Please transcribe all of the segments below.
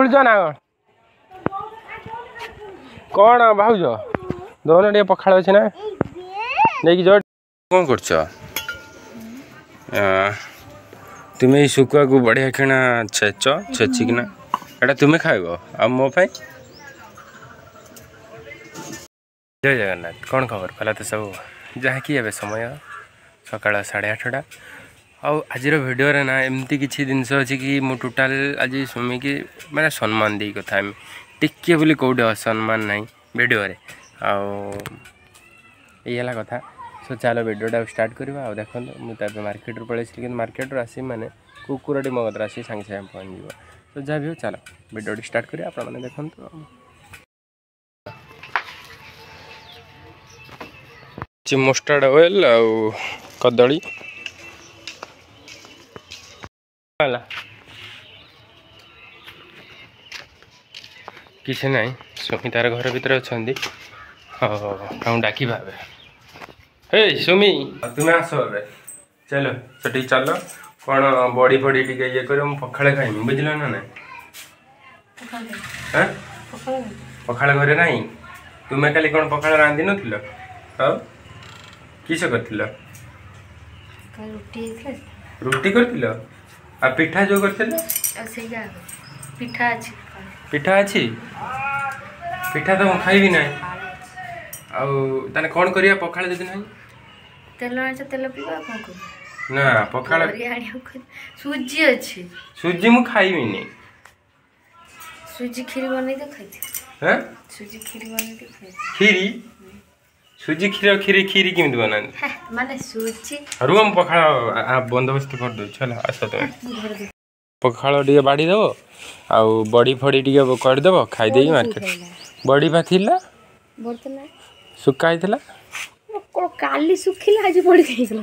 खुल ना कौन भाज दोन पखाड़ अच्छे ना नहीं कर तुम्हें शुकुआ को बढ़िया किना छेच छेचिकना यहाँ तुम्हें खाब आ मोपाई जय जगन्नाथ कौन खबर पहला तो सब जहाँकि समय सका साढ़े आठटा ଆଉ ଆଜିର ଭିଡ଼ିଓରେ ନା ଏମିତି କିଛି ଜିନିଷ ଅଛି କି ମୁଁ ଟୋଟାଲ୍ ଆଜି ସୁମିକି ମାନେ ସମ୍ମାନ ଦେଇ କଥା ଆମେ ଟିକିଏ ବୋଲି କେଉଁଠି ଅସମ୍ମାନ ନାହିଁ ଭିଡ଼ିଓରେ ଆଉ ଏଇ ହେଲା କଥା ସୋ ଚାଲ ଭିଡ଼ିଓଟା ଷ୍ଟାର୍ଟ କରିବା ଆଉ ଦେଖନ୍ତୁ ମୁଁ ତ ଏବେ ମାର୍କେଟରୁ ପଳାଇଥିଲି କିନ୍ତୁ ମାର୍କେଟରୁ ଆସିବି ମାନେ କୁକୁରଟି ମୋ କତିରେ ଆସିକି ସାଙ୍ଗେ ସାଙ୍ଗେ ପହଞ୍ଚିଯିବ ତ ଯାହା ବି ହେଉ ଚାଲ ଭିଡ଼ିଓଟି ଷ୍ଟାର୍ଟ କରିବା ଆପଣମାନେ ଦେଖନ୍ତୁ ମଷ୍ଟାର୍ଡ଼ ଅଏଲ୍ ଆଉ କଦଳୀ वाला କିଛି ନାହିଁ ସୁମି ତାର ଘର ଭିତରେ ଅଛନ୍ତି ହଉ ହଉ ତାଙ୍କୁ ଡାକିବା ଏବେ ହେଇ ସୁମି ତୁମେ ଆସ ଏବେ ଚାଲ ସେଠିକି ଚାଲ କ'ଣ ବଡ଼ି ଫଡ଼ି ଟିକେ ଇଏ କରିବ ମୁଁ ପଖାଳ ଖାଇମି ବୁଝିଲ ନା ନାହିଁ ପଖାଳ ଘରେ ନାହିଁ ତୁମେ କାଲି କ'ଣ ପଖାଳ ରାନ୍ଧି ନଥିଲ ଆଉ କିସ କରିଥିଲ ରୁଟି କରିଥିଲ আর পিঠা যে করছিলে পিঠা আছে পিঠা আছে পিঠা তো খাইবি না ଆଉ ତାହେଲେ କ'ଣ କରିବା ପଖାଳ ଯଦି ନାହିଁ ତେଲ ଆଣିଛ ତେଲ ପିଇବା କ'ଣ କରିବା ନା ପଖାଳ ସୁଜି ଅଛି ସୁଜି ମୁଁ ଖାଇବିନି ସୁଜି କ୍ଷୀରି ବନେଇ ତ ଖାଇଥିବି ହଁ ସୁଜି କ୍ଷୀରି ବନେଇ ତ ଖାଇଥିବି କ୍ଷୀରି ସୁଜି କ୍ଷୀର କ୍ଷୀରି କ୍ଷୀରି କେମିତି ବନାନ୍ତି ମାନେ ସୁଜି ରୁହ ମୁଁ ପଖାଳ ବନ୍ଦୋବସ୍ତ କରିଦେଉଛି ହେଲା ଆସ ତମେ ପଖାଳ ଟିକେ ବାଢ଼ି ଦେବ ଆଉ ବଡ଼ି ଫଡ଼ି ଟିକେ କରିଦେବ ଖାଇଦେଇକି ମାର୍କେଟ ବଡ଼ି ବା ଥିଲା ଶୁଖା ହେଇଥିଲା କାଲି ଶୁଖିଲା ଆଜି ବଡ଼ି ହେଇଥିଲା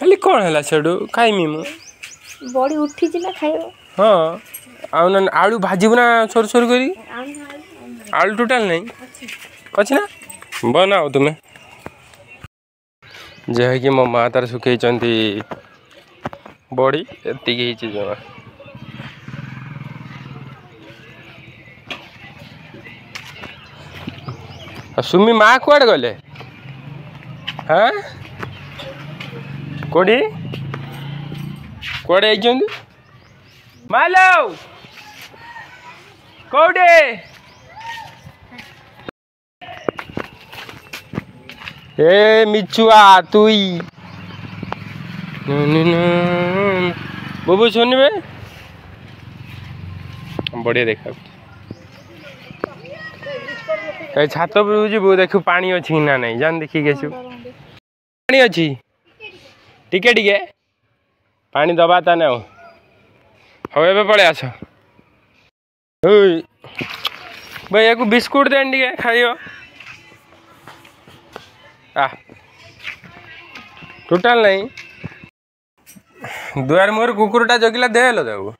କାଲି କ'ଣ ହେଲା ସେଠୁ ଖାଇମି ମୁଁ ବଡ଼ି ଉଠିଛି ନା ଖାଇବ ହଁ ଆଉ ନା ଆଳୁ ଭାଜିବୁ ନା ସରୁ ସରୁ କରି ଆଳୁ ଟୋଟାଲ ନାହିଁ ଅଛି ନା बनाओ तुम्हें कि मो माँ तार सुखे बड़ी एति सुमी माँ कड़े गले हाँ कौट कड़े कौटे এ মিচুয়া তুই বুবু শুনবে বড়িয়া দেখা এই ছাত উপরକୁ ଯିବୁ ଦେଖୁ ପାଣି ଅଛି କି ନା ନାହିଁ ଜାଣି ଦେଖିକି ଆସିବୁ ପାଣି ଅଛି ଟିକେ ଟିକେ ପାଣି ଦେବା ତାନେ ଆଉ ହଉ ଏବେ ପଳେଇ ଆସ ଭାଇ ୟାକୁ ବିସ୍କୁଟ୍ ଦେନି ଟିକେ ଖାଇବ टोटल नहीं दुआर मुहर कुकुरटा जगिला देल देव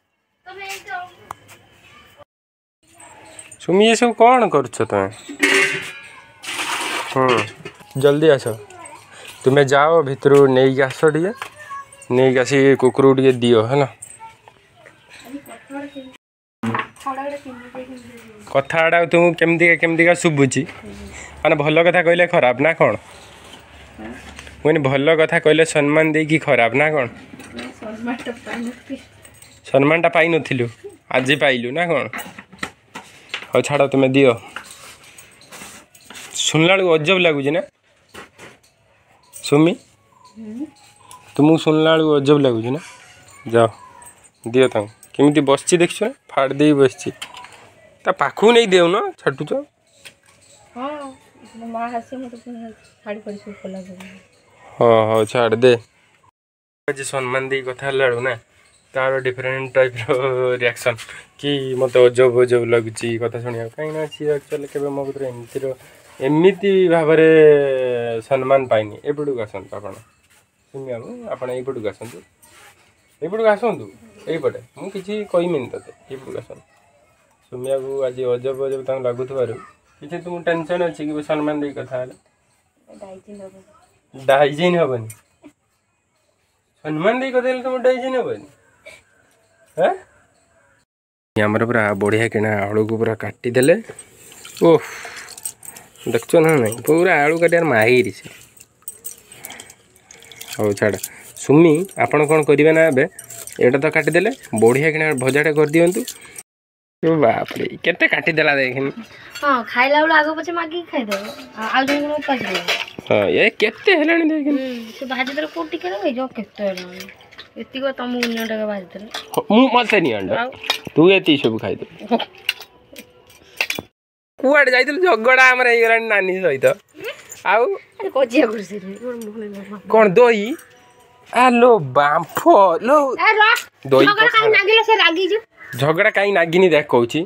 सुमी ये सब कौन कर हम्म। जल्दी आस तुम्हें जाओ भितर नहीं आस टे नहीं आस कुकुर दि है ना कथा तुम केमती केमती शुभुची मैंने भल कथा कहले खराब ना कौन ମୁଁ ଭଲ କଥା କହିଲେ ସମ୍ମାନ ଦେଇକି ଖରାପ ନା କ'ଣ ସମ୍ମାନଟା ପାଇନଥିଲୁ ଆଜି ପାଇଲୁ ନା କ'ଣ ହଉ ଛାଡ଼ ତୁମେ ଦିଅ ଶୁଣିଲା ବେଳକୁ ଅଜବ ଲାଗୁଛି ନା ସୁମି ତୁମକୁ ଶୁଣିଲା ବେଳକୁ ଅଜବ ଲାଗୁଛି ନା ଯାଅ ଦିଅ ତାଙ୍କୁ କେମିତି ବସିଛି ଦେଖିଛୁ ନା ଫାଡ଼ି ଦେଇ ବସିଛି ତା ପାଖକୁ ନେଇ ଦେଉନ ଛାଟୁଛ ହଁ ମା ଆସି ମୋତେ ଫାଡ଼ି ପଡ଼ିଛି ଖୋଲା ହଁ ହଉ ଛାଡ଼ ଦେ ଆଜି ସମ୍ମାନ ଦେଇ କଥା ହେଲା ବେଳକୁ ନା ତା'ର ଡିଫରେଣ୍ଟ ଟାଇପ୍ର ରିଆକ୍ସନ୍ କି ମୋତେ ଅଜବ ଅଜବ ଲାଗୁଛି କଥା ଶୁଣିବାକୁ କାହିଁକିନା ସିଏ ଆକ୍ଚୁଆଲି କେବେ ମୋ କତିରେ ଏମିତିର ଏମିତି ଭାବରେ ସମ୍ମାନ ପାଇନି ଏପଟକୁ ଆସନ୍ତୁ ଆପଣ ଶୁଣିବା ଆପଣ ଏଇପଟକୁ ଆସନ୍ତୁ ଏଇପଟକୁ ଆସନ୍ତୁ ଏଇପଟେ ମୁଁ କିଛି କହିମିନି ତୋତେ ଏଇପଟକୁ ଆସନ୍ତୁ ସୁମିଆକୁ ଆଜି ଅଜବ ଅଜବ ତାଙ୍କୁ ଲାଗୁଥିବାରୁ କିଛି ତୁମ ଟେନସନ୍ ଅଛି କି ସମ୍ମାନ ଦେଇ କଥା ହେଲେ डाइजिन हेनी हनुमान दी कथ तुम डाइजिन हेनी आम पूरा बढ़िया किणा आलू को पूरा काटिदे ओह देखो ना नहीं पूरा आलू काटार माहिर से हाउ छाड़ सुमि आप कौन करें ना एटा तो काटिदे बढ़िया किणा भजाटे कर दिंतु बापरे के काटिदेला देखनी हाँ खाला आगे पचे मागिक खाई आ ଏ କେତେ ହେଲାଣି ସେ ଭାଜିଦେଲେ କୋଉଠି ଟିକେ ଏ କେତେ ହେଲାଣି ଏତିକ ତମ ଉନ୍ନଟାକେ ଭାଜିଦେଲେ ମୁଁ ମତେ ନି ଅଣ୍ଡା ତୁ ଏତିକି ସବୁ ଖାଇଦେବୁ କୁଆଡ଼େ ଯାଇଥିଲୁ ଝଗଡ଼ା ଆମର ହେଇଗଲାଣି ନାନୀ ସହିତ ଆଉ କ'ଣ ଦହି ଆଲୋ ବାମ୍ଫ ଲୋ ଦହି ଝଗଡ଼ା କାହିଁ ନାଗିନି ଦେଖ କହୁଛି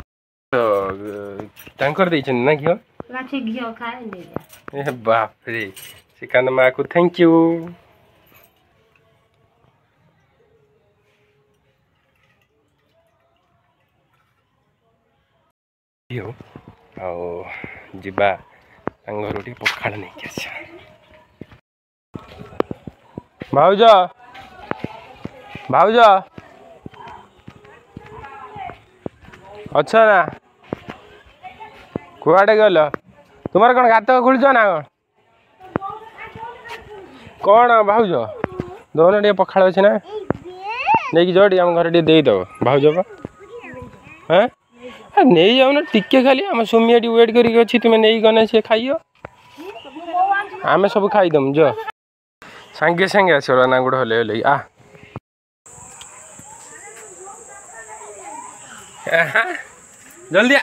ତାଙ୍କର ଦେଇଛନ୍ତି ନା ଘିଅ গাছে ঘিও খায় নিয়ে যায় বাপরে সেখানে মাকে থ্যাংক ইউ ଆଉ ଯିବା ତାଙ୍କ ଘରୁ ଟିକେ ପଖାଳ ନେଇକି ଆସିବା ଭାଉଜ ଭାଉଜ ଅଛ ନା କୁଆଡ଼େ ଗଲ ତୁମର କ'ଣ ଗାତ ଖୋଳିଛ ନା କ'ଣ କ'ଣ ଭାଉଜ ଦଉନ ଟିକେ ପଖାଳ ଅଛି ନା ନେଇକି ଯାଅ ଟିକେ ଆମ ଘରେ ଟିକେ ଦେଇଦେବ ଭାଉଜ ବା ହଁ ନେଇଯାଉନ ଟିକେ ଖାଲି ଆମ ସୁମିଆ ଟିକେ ୱେଟ୍ କରିକି ଅଛି ତୁମେ ନେଇକି ଗଲେ ସିଏ ଖାଇବ ଆମେ ସବୁ ଖାଇଦେମୁ ଯ ସାଙ୍ଗେ ସାଙ୍ଗେ ଆସିଗଲା ନା ଗୋଟେ ହଲେଇ ହଲେଇ ଆ ଜଲ୍ଦି ଆ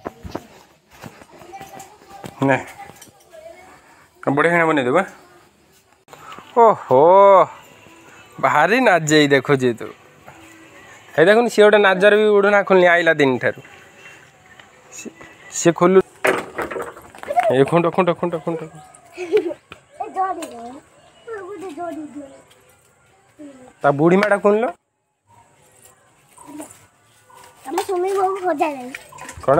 নে ବଢ଼ିଆ ହେଣା ବନେଇ ଦେବା ଓହୋ ଭାରି ନାଚେଇ ଦେଖୁଛି ତୁ ହେ ଦେଖୁନି ସିଏ ଗୋଟେ ନାଚରେ ବି ଉଡ଼ୁନା ଖୋଲିନି ଆଇଲା ଦିନ ଠାରୁ ସିଏ ଖୋଲୁ ଏ ଖୁଣ୍ଟ ଖୁଣ୍ଟ ଖୁଣ୍ଟ ଖୁଣ୍ଟ ତା ବୁଢ଼ୀ ମାଟା ଖୋଲିଲ କ'ଣ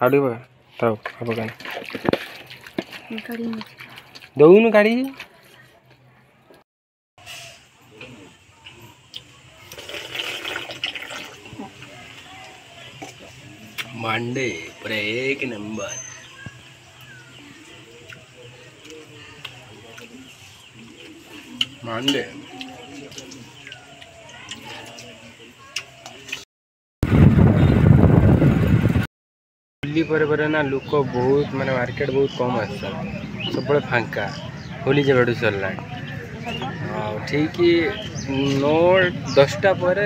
Aduh, tahu apa kan? Daun kari. Mande, break number. Mande. पर ना लुक बहुत माने मार्केट बहुत कम आस सब फांका होली जब सरला ठीक नौ दसटा पर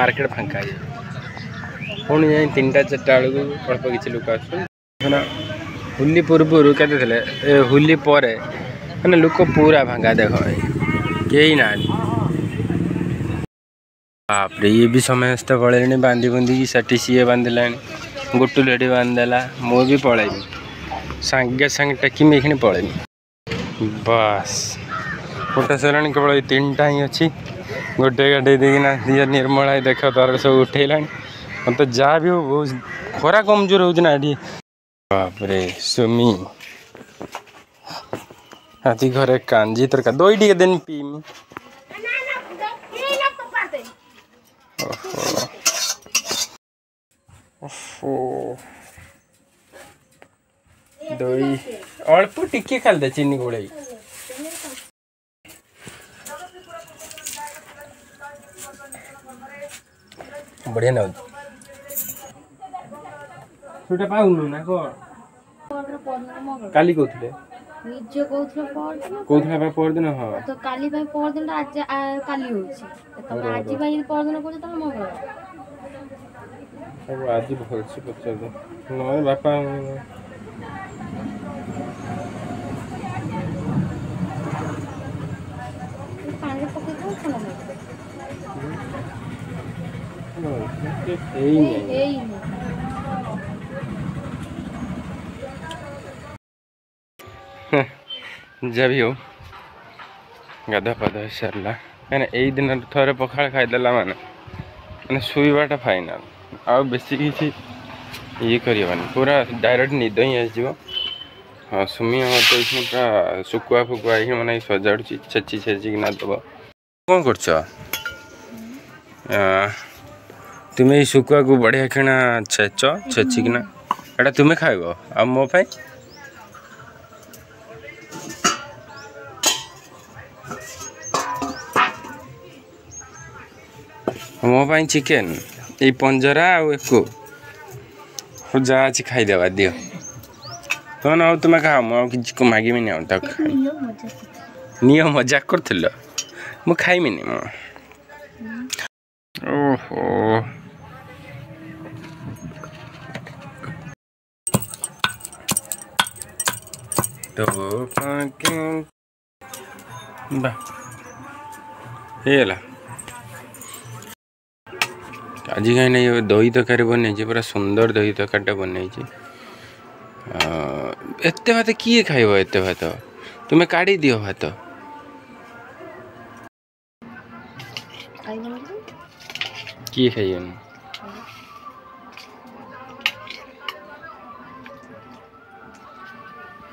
मार्केट फांका है पुणी जाए तीन टा चार बेल अल्प किसी लुक आस होली पूर्व क्या होली पर मैंने लुक पूरा भांगा देख कई ना ये भी समस्त पड़े बांधि बांधिकी सी बांधला ଗୋଟୁ ଲେଡ଼ି ବାନ୍ଧିଦେଲା ମୁଁ ବି ପଳେଇବି ସାଙ୍ଗେ ସାଙ୍ଗେ ଟେକିମି ଏଇଖିଣି ପଳେଇବି ବାସ୍ ଗୋଟେ ସରିଲାଣି କେବଳ ଏଇ ତିନିଟା ହିଁ ଅଛି ଗୋଟେ ଗାଡ଼ି ଦେଇକିନା ଦିଏ ନିର୍ମଳା ଦେଖ ତାର ସବୁ ଉଠେଇଲାଣି ମୋତେ ଯାହା ବି ହଉ ବହୁତ ଖରା କମଜୋର ହେଉଛି ନା ଏଠି ବାପରେ ସୁମି ଆଜି ଘରେ କାଞ୍ଜି ତରକାରୀ ଦହି ଟିକେ ଦେନି ପିଇମି ଦହି ଅଳ୍ପ ଟିକେ ଖାଲି ଦେ ଚିନି ଗୋଳେଇ ବଢ଼ିଆ ନାଗୁଛି ସେଟା ପାଉନୁ ନା କ'ଣ କାଲି କହୁଥିଲେ ନିଜେ କହୁଥିଲେ ପରଦିନ କହୁଥିଲେ ପାଇଁ ପରଦିନ ହଁ ତ କାଲି ପାଇଁ ପରଦିନ କାଲି ହେଉଛି ଆଜି ପାଇଁ ଯଦି ପରଦିନ କହୁଛ ତାହେଲେ ମଙ୍ଗଳ ଆଉ ଆଜି ଭଲସେ ପଚାରିଲେ ନହେଲେ ବାପା ଏଇ ଏଇ ବି ହଉ ଗାଧୁଆ ପାଧୁଆ ହେଇ ସାରିଲା କାହିଁକିନା ଏଇ ଦିନରେ ଥରେ ପଖାଳ ଖାଇଦେଲା ମାନେ ମାନେ ଶୋଇବାଟା ଫାଇନାଲ୍ आउ बेस ये करहबानी पूरा डायरेक्ट निद ही आसो हाँ सुमी हम पूरा शुकुआ फुकुआ ही मैंने सजाड़ी छेची छेचिक ना दब कौन कर तुम्हें शुकुआ को बढ़िया किना छेच छेचिकना एटा तुम्हें खाब आ मोप मोप चिकेन এই ପଞ୍ଜରା ଆଉ ୟାକୁ ହଉ ଯାହା ଅଛି ଖାଇଦେବା ଦିଅ ତମେ ଆଉ ତୁମେ ଖାଅ ମୁଁ ଆଉ କିଛି ମାଗିବିନି ଆଉ ତାକୁ ନିଅ ମଜାକ କରୁଥିଲ ମୁଁ ଖାଇମିନି ମୁଁ ଓହୋ ବାହ ହେଇଗଲା ଆଜି କାହିଁକି ନା ଦହି ତରକାରୀ ବନେଇଛି ପୁରା ସୁନ୍ଦର ଦହି ତରକାରୀଟା ବନେଇଛି ଏତେ ଭାତ କିଏ ଖାଇବ ଏତେ ଭାତ ତୁମେ କାଢ଼ି ଦିଅ ଭାତ କିଏ ଖାଇବନି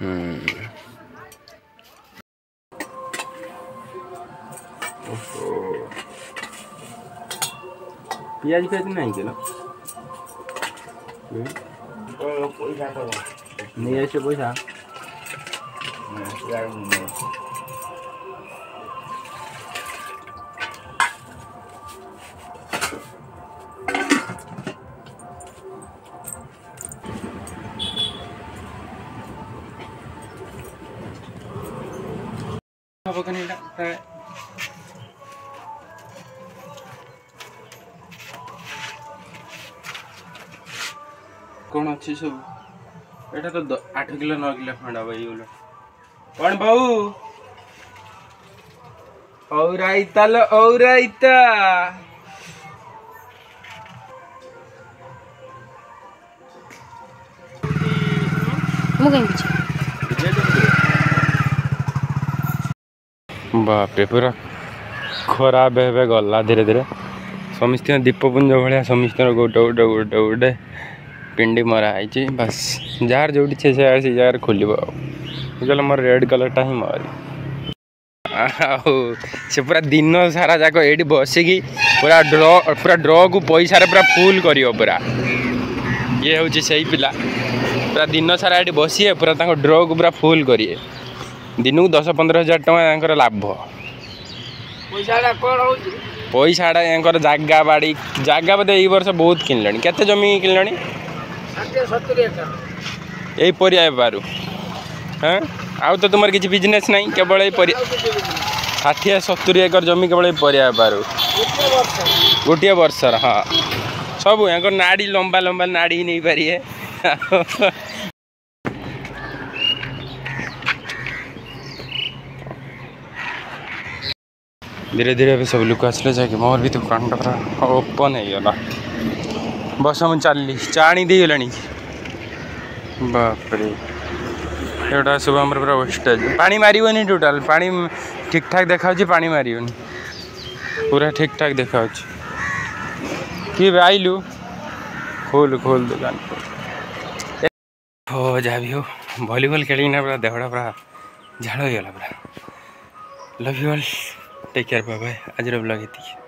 ହୁଁ পেঁয়াজ ফেয়াজ নাই কেন নিয়ে এসে পয়সা apa kan ini tak କ'ଣ ଅଛି ସବୁ ଏଇଟା ତ ଆଠ କିଲୋ ନଅ କିଲୋ ଖଣ୍ଡ ହବ ଏଇଗୁଡ଼ା କ'ଣ ବୋଉ ଔରାଇତା ଲ ଔରାଇତା ମୁଁ କାହିଁ ବୁଝେ ବାପରେ ପୁରା ଖରାପ ହେବେ ଗଲା ଧୀରେ ଧୀରେ ସମସ୍ତଙ୍କ ଦୀପପୁଞ୍ଜ ଭଳିଆ ସମସ୍ତଙ୍କର ଗୋଟେ ଗୋଟେ ଗୋଟେ ଗୋଟେ ପିଣ୍ଡି ମରା ହେଇଛି ବାସ୍ ଯାହାର ଯେଉଁଠି ସେ ସେୟାର ସେ ଜାଗାରେ ଖୋଲିବ ଆଉ ବୁଝିଲେ ମୋର ରେଡ଼୍ କଲର୍ଟା ହିଁ ମରି ଆଉ ସେ ପୁରା ଦିନ ସାରା ଯାକ ଏଇଠି ବସିକି ପୁରା ଡ୍ର ପୁରା ଡ୍ରକୁ ପଇସାରେ ପୁରା ଫୁଲ୍ କରିବ ପୁରା ଇଏ ହେଉଛି ସେଇ ପିଲା ପୁରା ଦିନ ସାରା ଏଠି ବସିବେ ପୁରା ତାଙ୍କ ଡ୍ରକୁ ପୁରା ଫୁଲ୍ କରିବେ ଦିନକୁ ଦଶ ପନ୍ଦର ହଜାର ଟଙ୍କା ତାଙ୍କର ଲାଭ ପଇସାଟା ତାଙ୍କର ଜାଗା ବାଡ଼ି ଜାଗା ବୋଧେ ଏଇ ବର୍ଷ ବହୁତ କିଣିଲେଣି କେତେ ଜମି କିଣିଲେଣି এই ପରିବା ବେପାରୁ ହଁ ଆଉ ତ ତୁମର କିଛି ବିଜନେସ୍ ନାହିଁ କେବଳ ଏଇ ପରିବା ଷାଠିଏ ସତୁରି ଏକର ଜମି କେବଳ ଏଇ ପରିବା ବେପାରୁ ଗୋଟିଏ ବର୍ଷର ହଁ ସବୁ ୟାଙ୍କର ନାଡ଼ି ଲମ୍ବା ଲମ୍ବା ନାଡ଼ି ନେଇପାରିବେ धीरे धीरे अभी सब लोग आसले जाके मोर भी दुकान ओपन हो गला चल चालली चाँडिदिगलाଣି बापरे एउटा ସବୁ ଆମର ପୁରା ୱେଷ୍ଟେଜ୍ ପାଣି ମାରିବନି ଟୋଟାଲ୍ ପାଣି ଠିକ୍ଠାକ୍ ଦେଖାହେଉଛି ପାଣି ମାରିବନି ପୁରା ଠିକ୍ଠାକ୍ ଦେଖାହେଉଛି କିଏ ଏବେ ଆଇଲୁ ଖୋଲ खोल ଦୋକାନ हो जहाँ भी हो भलिबल खेलिकन पूरा देहटा पूरा झाड हैगला पूरा love you all take care bye bye आज ब्लग ये